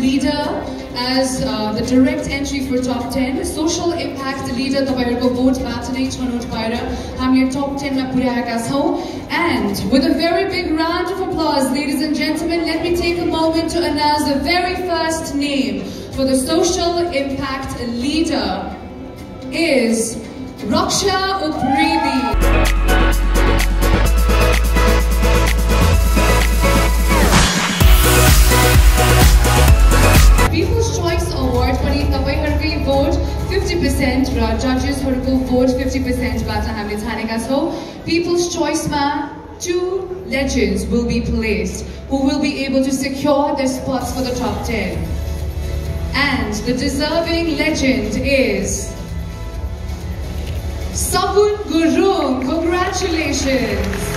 leader as uh, the direct entry for top 10 social impact leader तपाईँहरूको भोटबाट नै छनौट भएर हामीले top 10 मा पुर्याएका छौँ and with a very big round of applause ladies and gentlemen let me take a moment to announce the very first name for the social impact leader is Raksha Upridi People's Choice Award पनि तपाईँहरूकै vote 50% र जजेसहरूको vote 50% बाट हामीले छानेका छौँ People's Choiceमा two legends will be placed who will be able to secure their spots for the top 10. And the deserving legend is Sabun Gurung. Congratulations.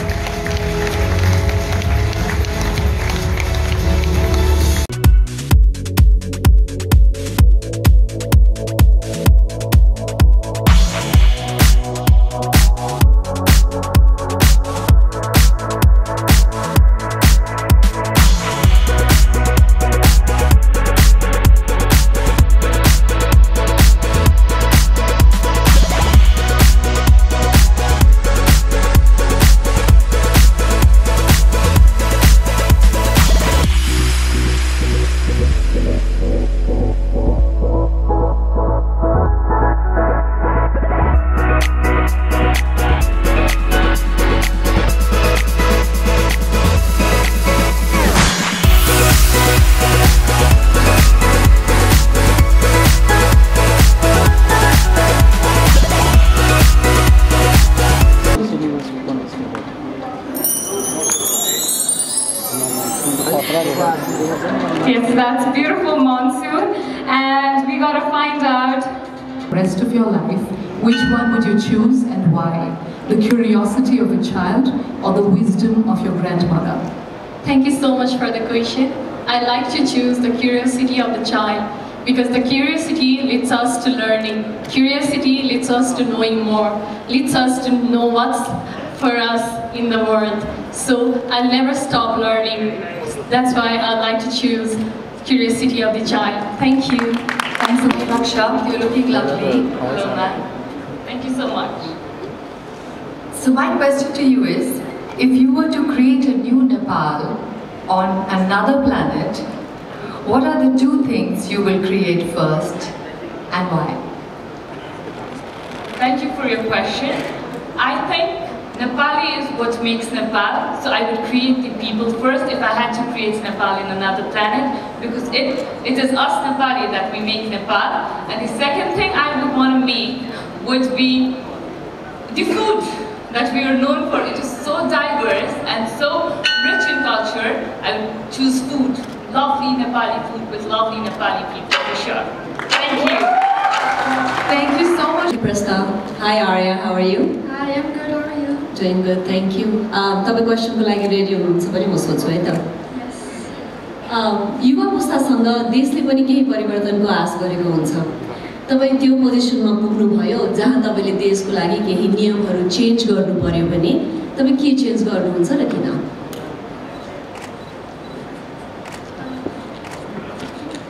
Rest of your life, which one would you choose and why? The curiosity of a child or the wisdom of your grandmother? Thank you so much for the question. I like to choose the curiosity of the child because the curiosity leads us to learning. Curiosity leads us to knowing more, leads us to know what's for us in the world. So I'll never stop learning. That's why I like to choose curiosity of the child. Thank you. Thanks a lot, Raksha. You're looking lovely. Hello, ma'am. Thank you so much. So my question to you is, if you were to create a new Nepal on another planet, what are the two things you will create first and why? Thank you for your question. I think Nepali is what makes Nepal, so I would create the people first if I had to create Nepal in another planet, because it, it is us Nepali that we make Nepal. And the second thing I would want to make would be the food that we are known for. It is so diverse and so rich in culture. I would choose food, lovely Nepali food with lovely Nepali people for sure. Thank you. Thank you so much. Prastav. Hi Arya, how are you? Hi, I'm good. How are you? Doing good, thank you. Um, तपाईँ क्वेसनको लागि ready हुनुहुन्छ पनि म सोध्छु है त Yes. Um, युवा पुस्तासँग देशले पनि केही परिवर्तनको आश गरेको हुन्छ। तपाईँ त्यो पोजिसनमा पुग्नुभयो जहाँ तपाईँले देशको लागि केही नियमहरू चेन्ज गर्नु पर्यो भने तपाईँ के चेन्ज गर्नुहुन्छ र किन?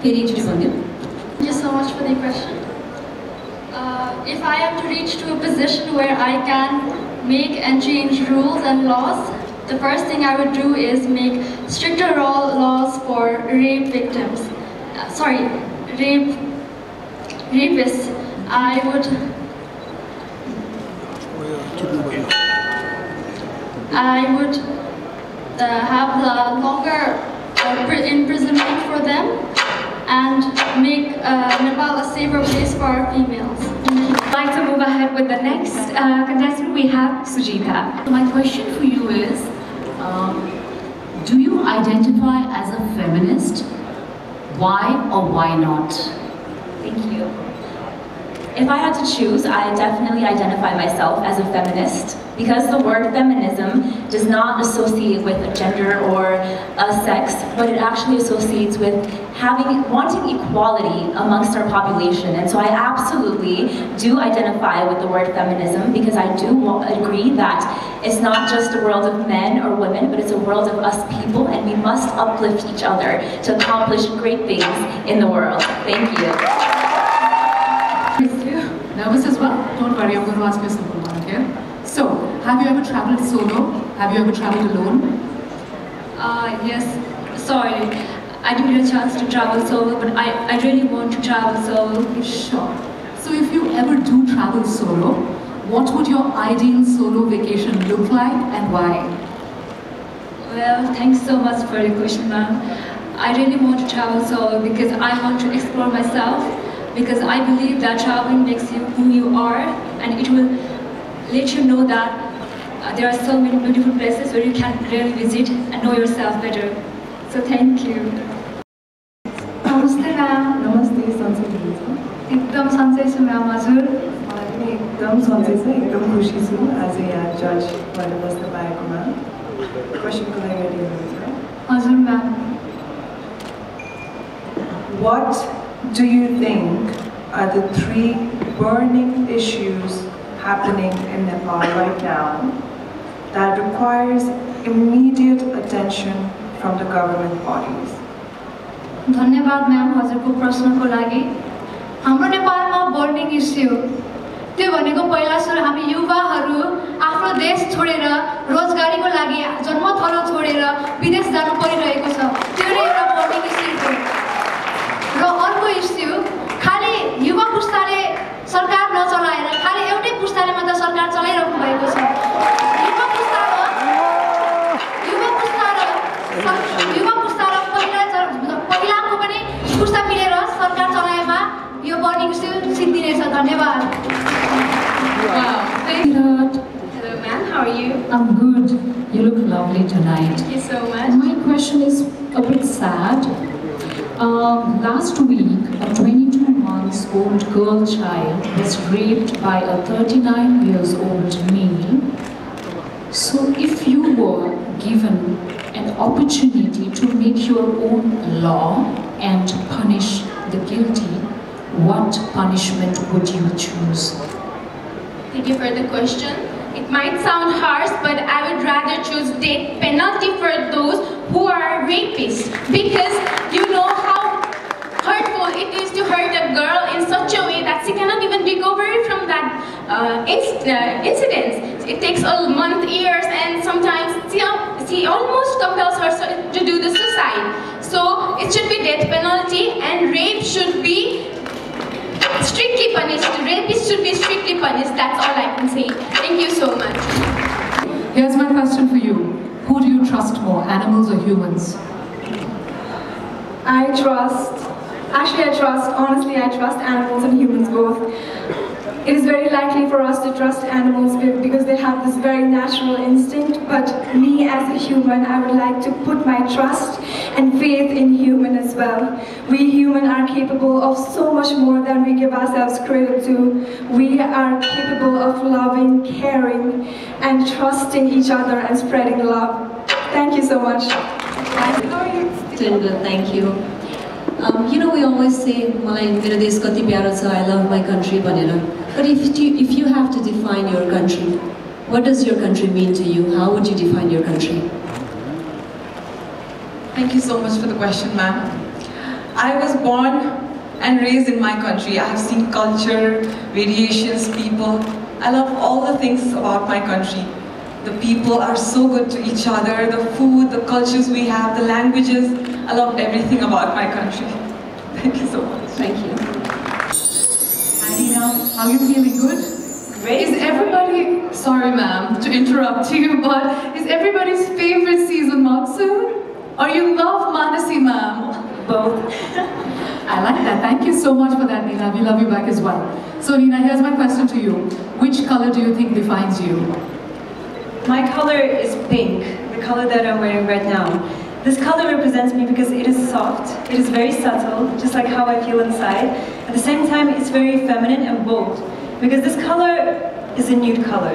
फेरि एकचोटि question. Uh, if I am to reach to a position where I can make and change rules and laws, the first thing I would do is make stricter laws for rape victims. Uh, sorry, rape rapists. I would I would uh, have the longer uh, imprisonment for them and make uh, Nepal a safer place for our females. I'd like to move ahead with the next uh, contestant. We have Sujita. My question for you is, um, do you identify as a feminist? Why or why not? Thank you. If I had to choose, I definitely identify myself as a feminist because the word feminism does not associate with a gender or a sex, but it actually associates with having wanting equality amongst our population. And so I absolutely do identify with the word feminism because I do agree that it's not just a world of men or women, but it's a world of us people, and we must uplift each other to accomplish great things in the world. Thank you. Nervous as well? Don't worry, I'm going to ask you a simple one, okay? So, have you ever traveled solo? Have you ever traveled alone? Uh, yes. Sorry, I didn't get a chance to travel solo, but I, I really want to travel solo. Sure. So if you ever do travel solo, what would your ideal solo vacation look like and why? Well, thanks so much for your question, ma'am. I really want to travel solo because I want to explore myself because I believe that traveling makes you who you are and it will let you know that uh, there are so many beautiful places where you can really visit and know yourself better. So thank you. नमस्ते ma'am नमस्ते सन्चै हुनुहुन्छ एकदम सन्चै छु ma'am हजुर मलाई पनि एकदम सन्चै छ एकदम खुसी छु आज यहाँ जज भएर बस्न पाएकोमा क्वेसनको लागि रेडी हुनुहुन्छ हजुर ma'am watt do you think are the three burning issues happening in Nepal right now that requires immediate attention from the government bodies? धन्यवाद म्याम हजुरको प्रश्नको लागि हाम्रो नेपालमा बर्निङ इस्यु त्यो भनेको पहिला सुरु हामी युवाहरू आफ्नो देश छोडेर रोजगारीको लागि जन्मथलो छोडेर विदेश जानु परिरहेको छ र अर्को इस्यु खालि युवा पुस्ताले सरकार नचलाएर खालि एउटै पुस्ताले मात्र सरकार चलाइरहनु भएको छ युवा पुस्ता युवा पुस्ता र युवा पुस्ता र पहिला पहिलाको पनि पुस्ता मिलेर सरकार चलाएमा यो बर्निङ इस्यु सिद्धिनेछ धन्यवाद Hello ma'am, how are you? I'm good. You look lovely tonight. Thank you so much. My question is a bit sad. Um, last week, a 22 months old girl child was raped by a 39 years old male. So if you were given an opportunity to make your own law and punish the guilty, what punishment would you choose? Thank you for the question. It might sound harsh, but I would rather choose death penalty for those who are rapists because you know how hurtful it is to hurt a girl in such a way that she cannot even recover from that uh, inc uh, incident. It takes a month, years, and sometimes she, she almost compels her to do the suicide. So it should be death penalty and rape should be strictly punished. Rapists should be strictly punished. That's all I can say. Thank you so much. Here's my question for you. Who do you trust more, animals or humans? I trust, actually I trust, honestly I trust animals and humans both It is very likely for us to trust animals because they have this very natural instinct, but me as a human, I would like to put my trust and faith in human as well. We human are capable of so much more than we give ourselves credit to. We are capable of loving, caring, and trusting each other and spreading love. Thank you so much. Twinkle, thank you. Um, you know, we always say, मलाई मेरो देश कति प्यारो छ, I love my country भनेर. But if you, if you have to define your country, what does your country mean to you? How would you define your country? Thank you so much for the question, ma'am. I was born and raised in my country. I have seen culture, variations, people. I love all the things about my country. The people are so good to each other, the food, the cultures we have, the languages. I love everything about my country. Thank you so much. Thank you. Adina, are you feeling good? Great. Is everybody, sorry ma'am to interrupt you, but is everybody's favorite season monsoon? Or you love Manasi ma'am? Both. I like that. Thank you so much for that, Nina. We love you back as well. So Nina, here's my question to you. Which color do you think defines you? My color is pink, the color that I'm wearing right now. This color represents me because it is soft, it is very subtle, just like how I feel inside. At the same time, it's very feminine and bold because this color is a nude color.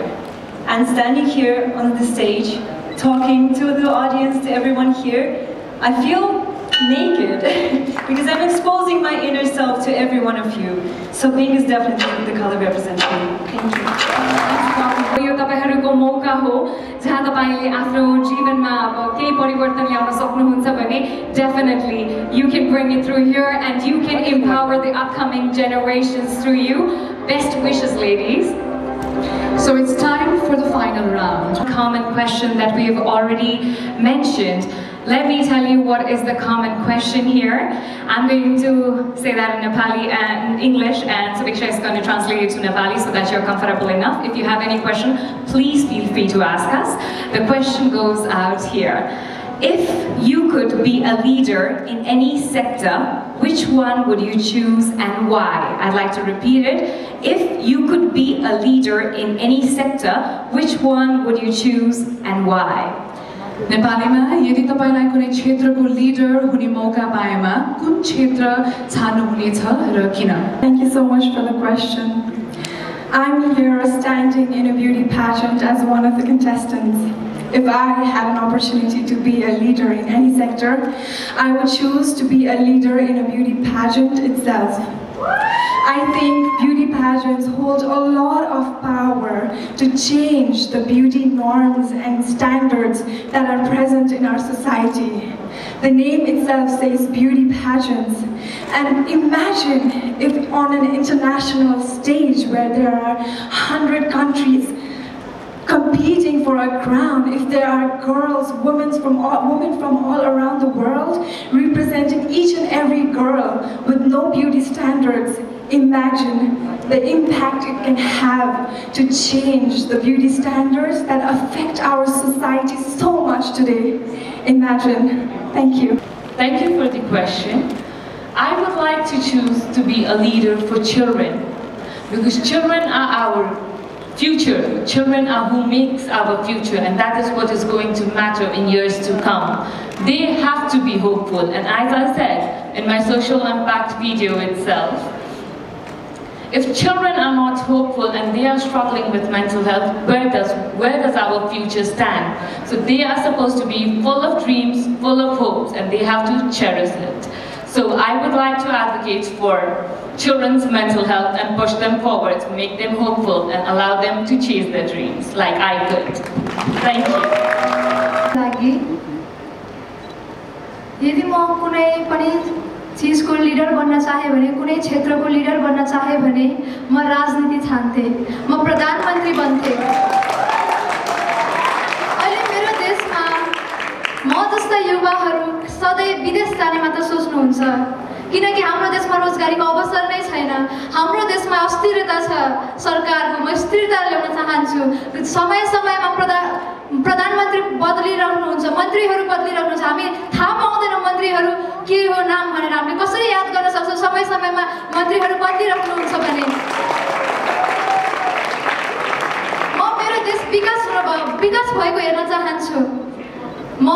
And standing here on the stage, talking to the audience, to everyone here, I feel naked because I'm exposing my inner self to every one of you. So pink is definitely the color representing me. Thank you यो तपाईँहरूको मौका हो जहाँ तपाईँले आफ्नो जीवनमा अब केही परिवर्तन ल्याउन सक्नुहुन्छ भने definitely you can bring it through here and you can empower the upcoming generations through you best विसेस ladies So it's time for the final round. Common question that we have already mentioned. Let me tell you what is the common question here. I'm going to say that in Nepali uh, and English, and Subiksha is going to translate it to Nepali so that you're comfortable enough. If you have any question, please feel free to ask us. The question goes out here. If you could be a leader in any sector, which one would you choose and why? I'd like to repeat it. If you could be a leader in any sector, which one would you choose and why? नेपालीमा यदि तपाईँलाई कुनै क्षेत्रको leader हुने मौका पाएमा कुन क्षेत्र छान्नुहुनेछ र किन Thank you so much for the question. I'm here standing in a beauty pageant as one of the contestants. If I had an opportunity to be a leader in any sector, I would choose to be a leader in a beauty pageant itself. I think beauty pageants hold a lot of power to change the beauty norms and standards that are present in our society. The name itself says beauty pageants. And imagine if on an international stage where there are 100 countries competing for a crown, if there are girls, women from all, women from all around the world each and every girl with no beauty standards, imagine the impact it can have to change the beauty standards that affect our society so much today. Imagine. Thank you. Thank you for the question. I would like to choose to be a leader for children because children are our future. Children are who makes our future and that is what is going to matter in years to come. They have to be hopeful and as I said in my social impact video itself, if children are not hopeful and they are struggling with mental health, where does, where does our future stand? So they are supposed to be full of dreams, full of hopes, and they have to cherish it. So I would like to advocate for children's mental health and push them forward, make them hopeful and allow them to chase their dreams like I could. Thank you. लागि यदि म कुनै पनि चिजको leader बन्न चाहेँ भने कुनै क्षेत्रको लिडर बन्न चाहेँ भने म राजनीति छान्थेँ म प्रधानमन्त्री बन्थेँ अहिले मेरो देशमा म जस्ता युवाहरू सधैँ विदेश जाने मात्र सोच्नुहुन्छ। किनकि हाम्रो देशमा रोजगारीको अवसर नै छैन। हाम्रो देशमा अस्थिरता छ। सरकारको म स्थिरता ल्याउन चाहन्छु। समय समयमा प्रधान प्रधानमन्त्री बदलिरहनुहुन्छ मन्त्रीहरू बदलिरहनुहुन्छ। हामी थाहा पाउँदैन मन्त्रीहरू के हो नाम भनेर हामीले कसरी याद गर्न सक्छौँ? समय समयमा मन्त्रीहरू बदलिराख्नुहुन्छ भने। म मेरो देश विकास विकास भएको हेर्न चाहन्छु। म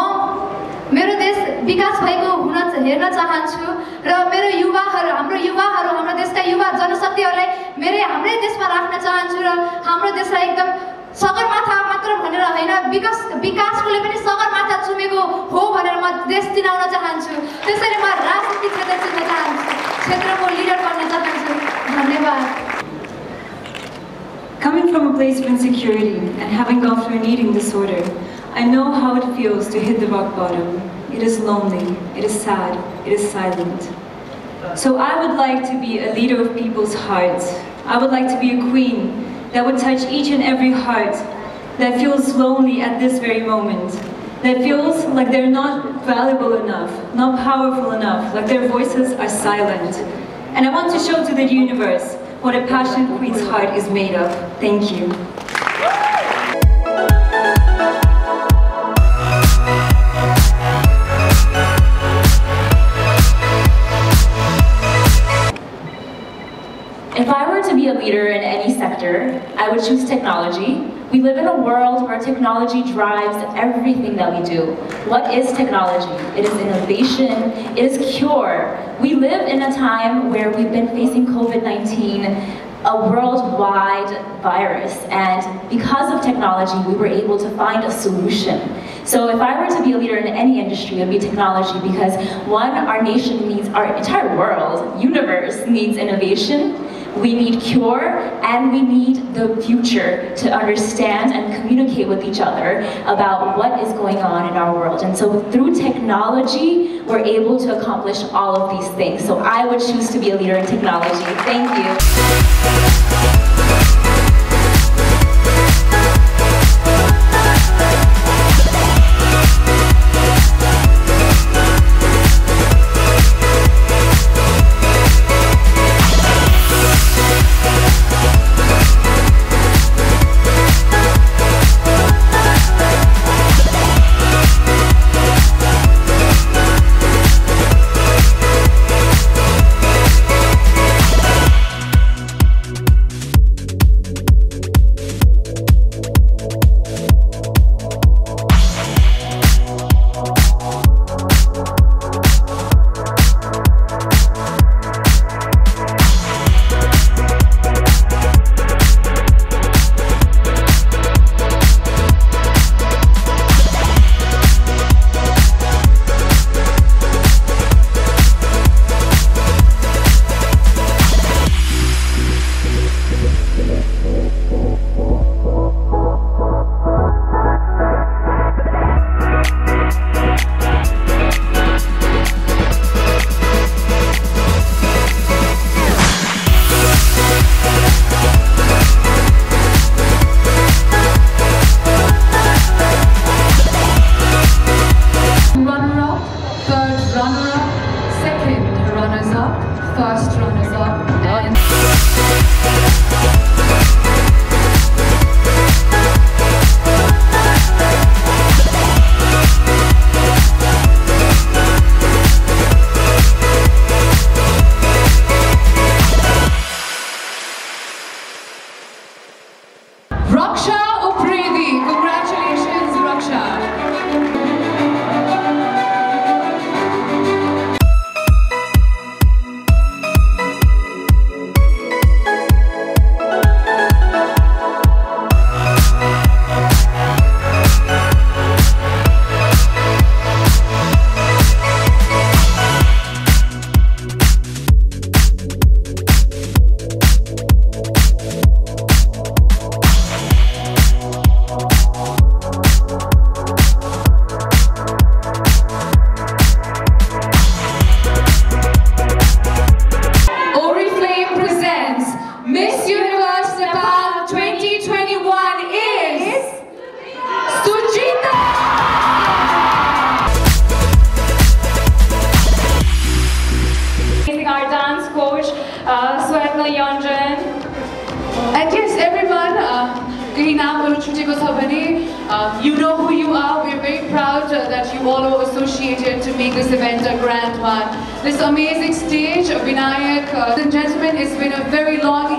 मेरो देश विकास भएको हुन हेर्न चाहन्छु र मेरो युवाहरू हाम्रो युवाहरू हाम्रो देशका युवा जनशक्तिहरूलाई मेरै हाम्रै देशमा राख्न चाहन्छु र हाम्रो देशलाई एकदम सगरमाथा मात्र भनेर होइन विकास विकासकोले पनि सगरमाथा चुमेको हो भनेर म देश चिनाउन चाहन्छु। त्यसरी म राजनीतिक क्षेत्र चिन्न चाहन्छु। क्षेत्रको लिडर बन्न चाहन्छु। धन्यवाद। Coming from a place of insecurity and having gone through an eating disorder, I know how it feels to hit the rock bottom. It is lonely, it is sad, it is silent. So I would like to be a leader of people's hearts. I would like to be a queen that would touch each and every heart that feels lonely at this very moment, that feels like they're not valuable enough, not powerful enough, like their voices are silent. And I want to show to the universe what a passionate queen's heart is made of. Thank you. I would choose technology We live in a world where technology drives everything that we do. What is technology? It is innovation, it is cure. We live in a time where we've been facing COVID-19 a worldwide virus and because of technology we were able to find a solution. So if I were to be a leader in any industry it would be technology because one, our nation needs, our entire world, universe needs innovation, we need cure, and we need the future to understand and communicate with each other about what is going on in our world. And so through technology, we're able to accomplish all of these things. So I would choose to be a leader in technology. Thank you. Raksha been a very long.